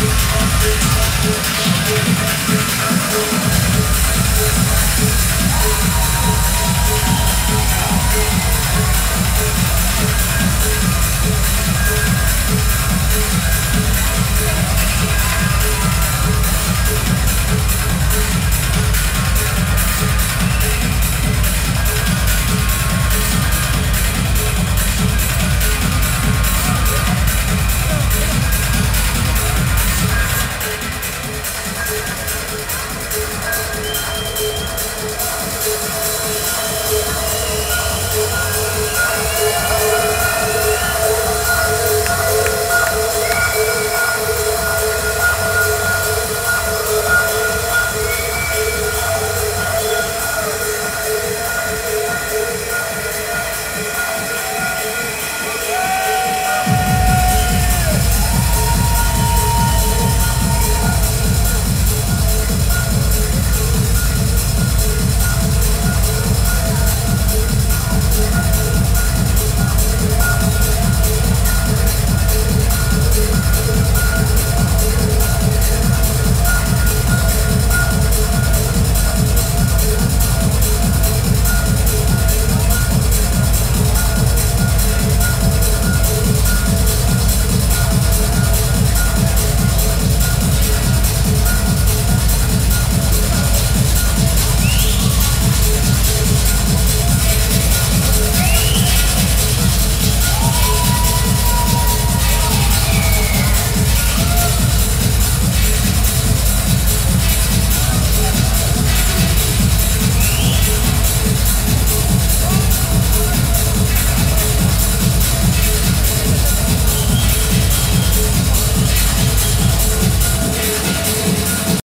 Música